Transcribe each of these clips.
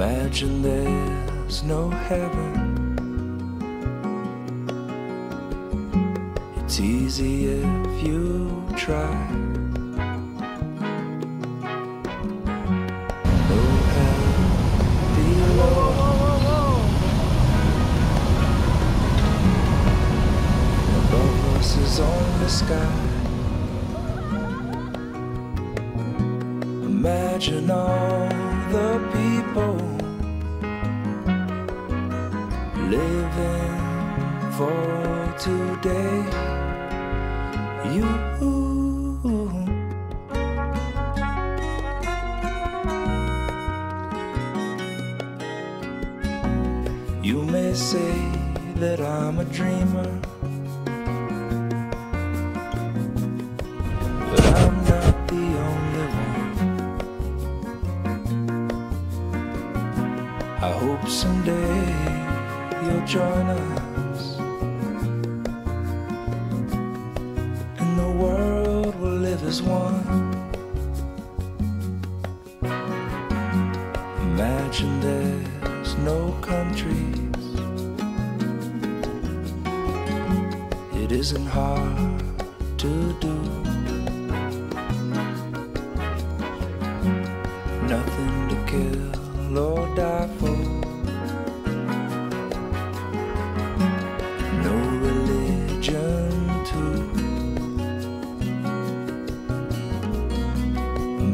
Imagine there's no heaven. It's easy if you try. No hell below. Is sky. Imagine all the living for today. You. You may say that I'm a dreamer, but I'm not the only one. I hope someday you'll join us, and the world will live as one. Imagine there's no countries. It isn't hard to do.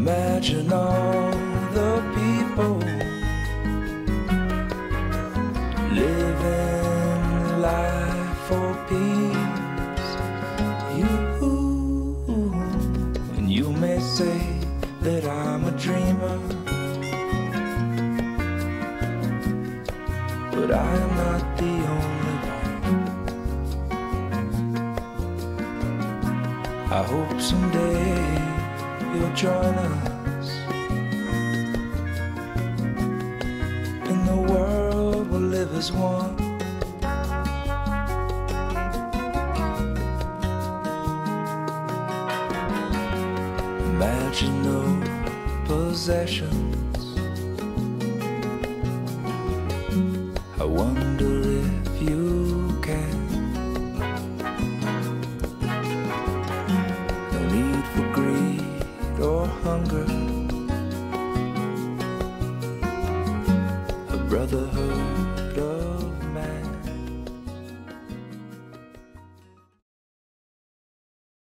Imagine all the people living life for peace. You and you may say that I'm a dreamer, but I am not the only one. I hope someday you'll join us. And the world will live as one. Imagine no possessions. Hunger. A brotherhood